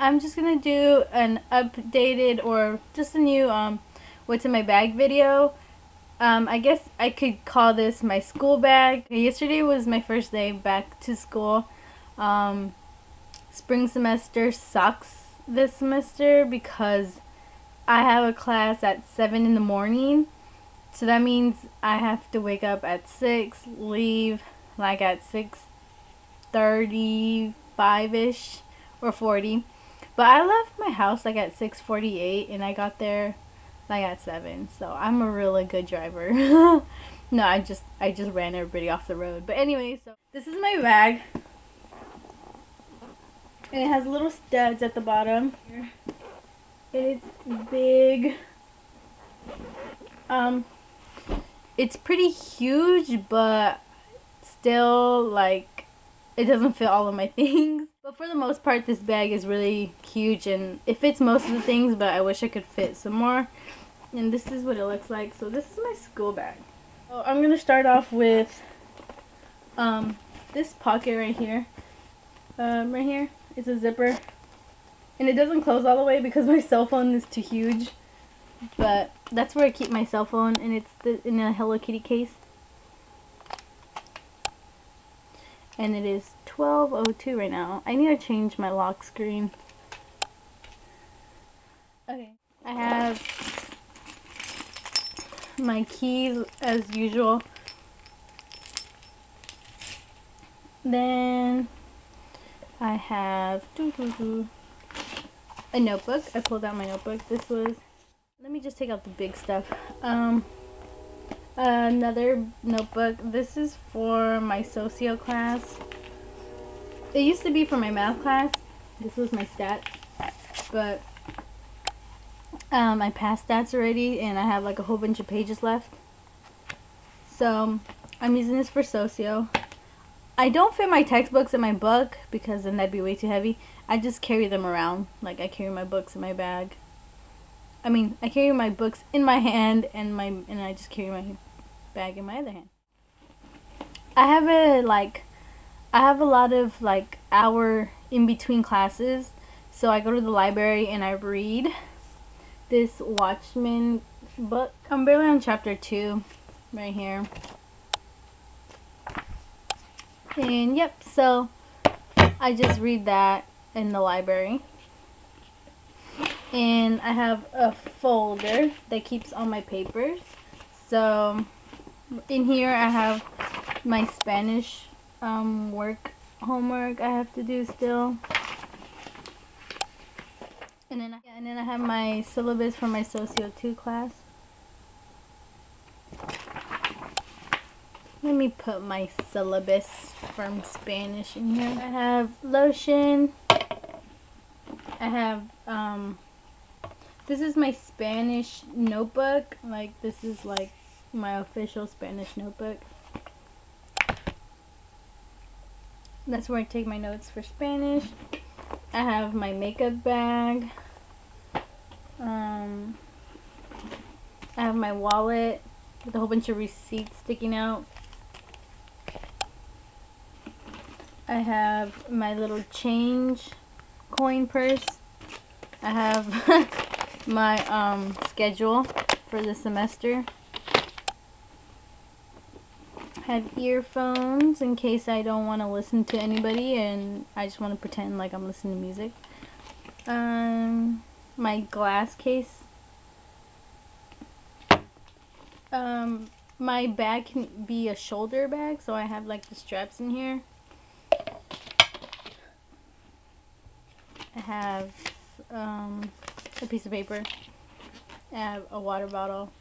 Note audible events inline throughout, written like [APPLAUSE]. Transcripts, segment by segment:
I'm just gonna do an updated or just a new um, what's in my bag video. Um, I guess I could call this my school bag. Yesterday was my first day back to school. Um, spring semester sucks this semester because I have a class at 7 in the morning. So that means I have to wake up at 6, leave like at 6.35ish or 40. But I left my house like at 6.48 and I got there like at 7. So I'm a really good driver. [LAUGHS] no, I just I just ran everybody off the road. But anyway, so this is my bag. And it has little studs at the bottom. And it's big. Um, it's pretty huge, but still, like, it doesn't fit all of my [LAUGHS] things. But for the most part, this bag is really huge and it fits most of the things, but I wish I could fit some more. And this is what it looks like. So this is my school bag. So I'm going to start off with um, this pocket right here. Um, right here. It's a zipper. And it doesn't close all the way because [LAUGHS] my cell phone is too huge. But that's where I keep my cell phone and it's the, in a Hello Kitty case. And it is 12.02 right now. I need to change my lock screen. Okay. I have my keys as usual. Then I have a notebook. I pulled out my notebook. This was, let me just take out the big stuff. Um, another notebook. This is for my socio class. It used to be for my math class. This was my stats. But um, I passed stats already and I have like a whole bunch of pages left. So I'm using this for socio. I don't fit my textbooks in my book because then that'd be way too heavy. I just carry them around. Like I carry my books in my bag. I mean, I carry my books in my hand and my and I just carry my bag in my other hand. I have a like I have a lot of like hour in between classes. So I go to the library and I read this Watchmen book. I'm barely on chapter 2 right here. And yep, so I just read that in the library. And I have a folder that keeps all my papers. So in here I have my Spanish um, work homework I have to do still. And then, I, and then I have my syllabus for my Socio 2 class. Let me put my syllabus from Spanish in here. I have lotion. I have, um, this is my Spanish notebook. Like, this is like my official Spanish notebook. That's where I take my notes for Spanish. I have my makeup bag. Um, I have my wallet with a whole bunch of receipts sticking out. I have my little change coin purse. I have [LAUGHS] my um, schedule for the semester I have earphones in case I don't want to listen to anybody and I just want to pretend like I'm listening to music. Um, my glass case. Um, my bag can be a shoulder bag, so I have like the straps in here. I have um, a piece of paper. I have a water bottle.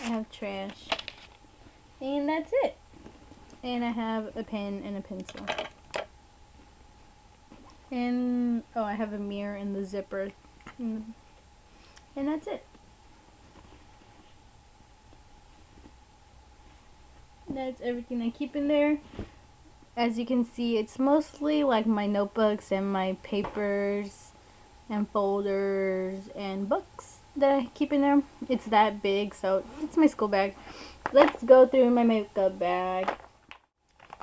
I have trash. And that's it. And I have a pen and a pencil. And, oh, I have a mirror and the zipper. And that's it. That's everything I keep in there. As you can see, it's mostly like my notebooks and my papers and folders and books that I keep in there. It's that big, so it's my school bag let's go through my makeup bag.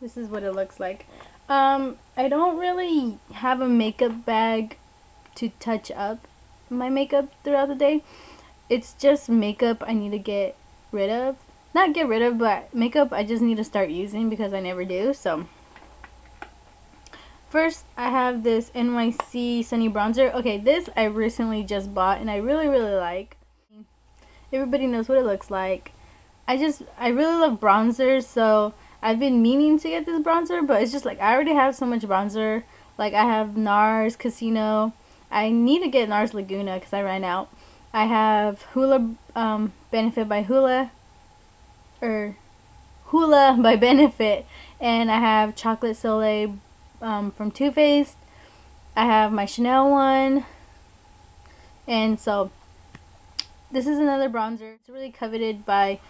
This is what it looks like. Um, I don't really have a makeup bag to touch up my makeup throughout the day. It's just makeup I need to get rid of. Not get rid of, but makeup I just need to start using because I never do. So, first I have this NYC Sunny Bronzer. Okay, this I recently just bought and I really, really like. Everybody knows what it looks like. I just, I really love bronzers, so I've been meaning to get this bronzer, but it's just like I already have so much bronzer. Like I have NARS Casino. I need to get NARS Laguna because I ran out. I have Hoola um, Benefit by Hoola. Or Hoola [LAUGHS] by Benefit. And I have Chocolate Soleil um, from Too Faced. I have my Chanel one. And so this is another bronzer. It's really coveted by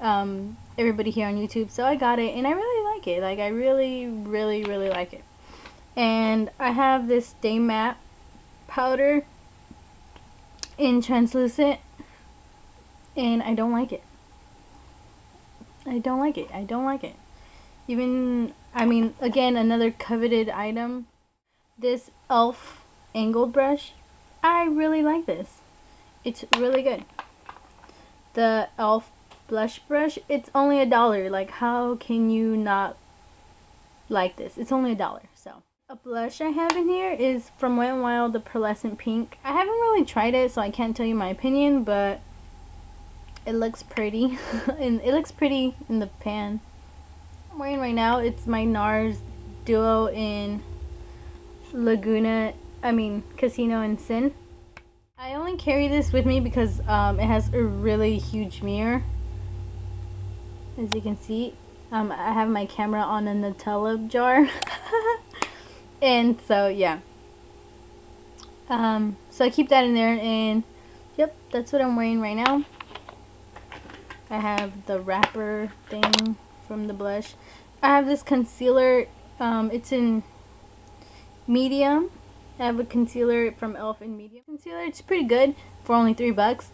um, everybody here on YouTube. So I got it and I really like it. Like I really, really, really like it. And I have this Stay Matte powder in translucent and I don't like it. I don't like it. I don't like it. Even, I mean, again, another coveted item. This e.l.f. angled brush. I really like this. It's really good. The e.l.f blush brush. It's only a dollar. Like, how can you not like this? It's only a dollar. So, a blush I have in here is from Wet n Wild, the Pearlescent Pink. I haven't really tried it, so I can't tell you my opinion, but it looks pretty. [LAUGHS] and it looks pretty in the pan. I'm wearing right now, it's my NARS Duo in Laguna, I mean, Casino and Sin. I only carry this with me because um, it has a really huge mirror as you can see um, I have my camera on a Nutella jar [LAUGHS] and so yeah um, so I keep that in there and yep that's what I'm wearing right now I have the wrapper thing from the blush I have this concealer um, it's in medium I have a concealer from e.l.f. in medium concealer it's pretty good for only three bucks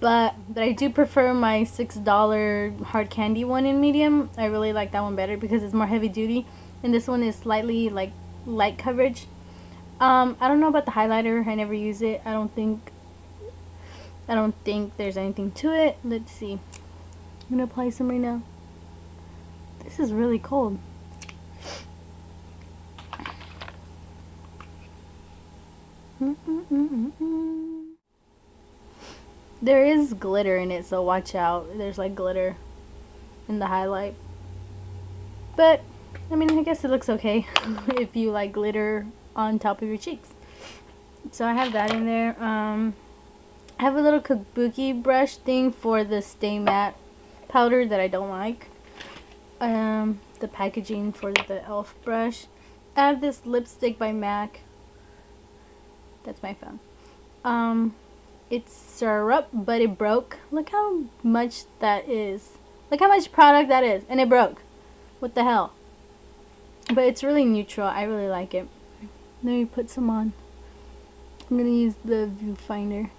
but but I do prefer my six dollar hard candy one in medium. I really like that one better because it's more heavy duty, and this one is slightly like light coverage. Um, I don't know about the highlighter. I never use it. I don't think. I don't think there's anything to it. Let's see. I'm gonna apply some right now. This is really cold. [LAUGHS] There is glitter in it, so watch out. There's like glitter in the highlight. But, I mean, I guess it looks okay [LAUGHS] if you like glitter on top of your cheeks. So I have that in there. Um, I have a little kabuki brush thing for the Stay Matte powder that I don't like. Um, the packaging for the e.l.f. brush. I have this lipstick by MAC. That's my phone. Um, it's syrup, but it broke. Look how much that is. Look how much product that is. And it broke. What the hell? But it's really neutral. I really like it. Let me put some on. I'm going to use the viewfinder.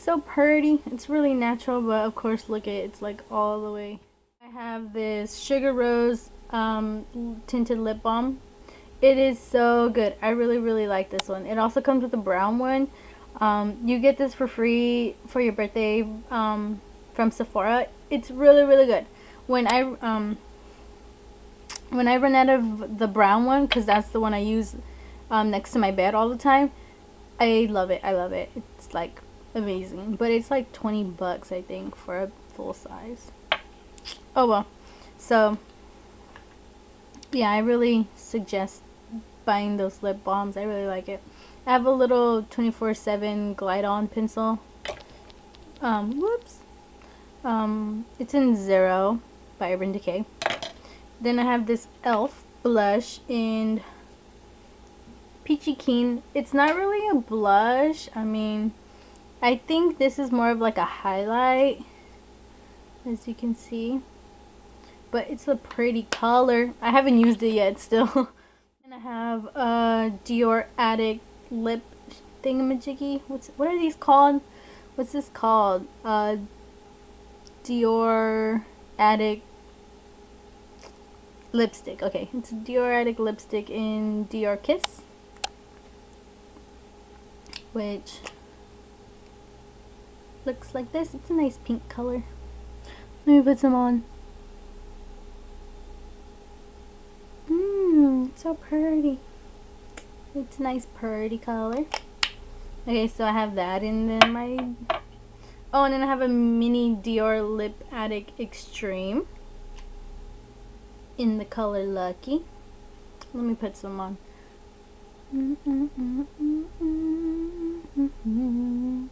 It's so pretty. It's really natural, but of course, look at it. It's like all the way. I have this Sugar Rose um, tinted lip balm it is so good. I really, really like this one. It also comes with a brown one. Um, you get this for free for your birthday um, from Sephora. It's really, really good. When I um, when I run out of the brown one, because that's the one I use um, next to my bed all the time, I love it. I love it. It's like amazing. But it's like 20 bucks, I think, for a full size. Oh well. So, yeah, I really suggest buying those lip balms. I really like it. I have a little 24-7 Glide On pencil. Um, whoops. Um, it's in Zero by Urban Decay. Then I have this e.l.f. blush in Peachy Keen. It's not really a blush. I mean, I think this is more of like a highlight. As you can see. But it's a pretty color. I haven't used it yet still. [LAUGHS] And I have a Dior Addict lip thingamajiggy. What's what are these called? What's this called? Uh, Dior Addict lipstick. Okay, it's Dior Addict lipstick in Dior Kiss. Which looks like this. It's a nice pink color. Let me put some on. Mmm, so pretty. It's a nice pretty color. Okay, so I have that in then my... Oh, and then I have a mini Dior Lip Addict Extreme in the color Lucky. Let me put some on. Mm, mm, mm,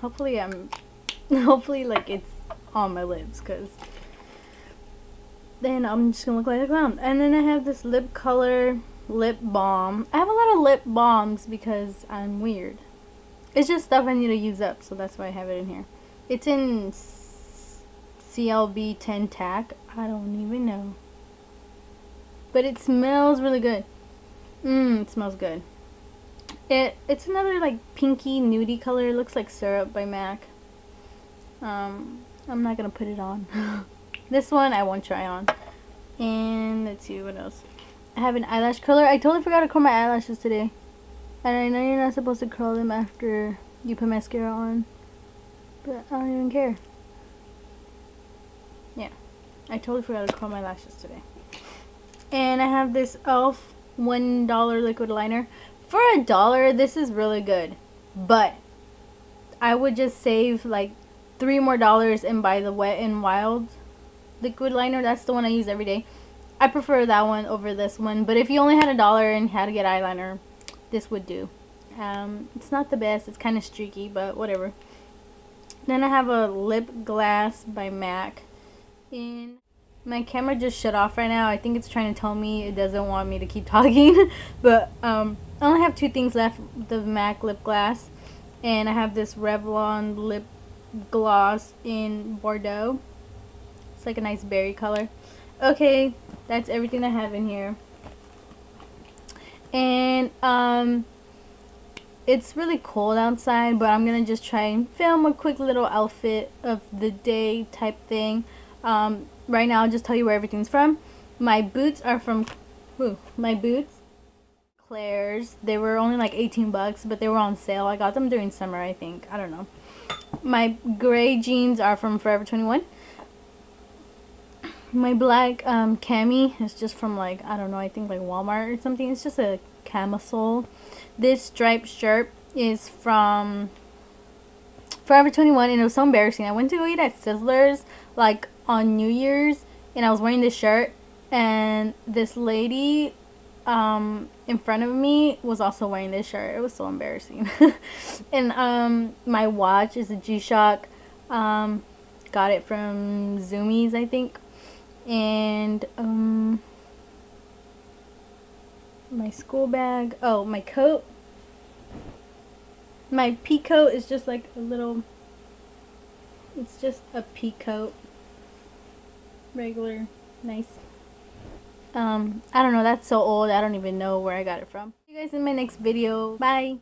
Hopefully I'm, [LAUGHS] hopefully like it's on my lips because then I'm just gonna look like a clown. And then I have this lip color lip balm. I have a lot of lip balms because I'm weird. It's just stuff I need to use up, so that's why I have it in here. It's in CLB 10 tack. I don't even know. But it smells really good. Mmm, it smells good. It It's another like pinky nudie color. It looks like syrup by MAC. Um, I'm not going to put it on. [LAUGHS] this one I won't try on. And let's see what else. I have an eyelash curler. I totally forgot to curl my eyelashes today. And I know you're not supposed to curl them after you put mascara on. But I don't even care. Yeah. I totally forgot to curl my lashes today. And I have this e.l.f. $1 liquid liner. For a dollar, this is really good. But I would just save like three more dollars and buy the Wet and Wild liquid liner. That's the one I use every day. I prefer that one over this one. But if you only had a dollar and had to get eyeliner, this would do. Um, it's not the best. It's kind of streaky, but whatever. Then I have a lip glass by MAC. In my camera just shut off right now. I think it's trying to tell me it doesn't want me to keep [LAUGHS] talking. but um, I only have two things left. The MAC lip glass. And I have this Revlon lip gloss in Bordeaux. It's like a nice berry color. Okay, that's everything I have in here. And um it's really cold outside, but I'm gonna just try and film a quick little outfit of the day type thing. Um, right now, I'll just tell you where everything's from. My boots are from, whew, my boots, Claire's. They were only like 18 bucks, but they were on sale. I got them during summer, I think. I don't know. My gray jeans are from Forever 21 my black um, cami is just from like I don't know I think like Walmart or something it's just a camisole this striped shirt is from Forever 21 and it was so embarrassing. I went to go eat at Sizzlers like on New Year's and I was wearing this shirt and this lady um, in front of me was also wearing this shirt. It was so embarrassing. [LAUGHS] And um, my watch is a G-Shock um, got it from Zumiez, I think. And um my school bag oh my coat my pea coat is just like a little it's just a pea coat regular nice. Um I don't know that's so old I don't even know where I got it from. See you guys in my next video. Bye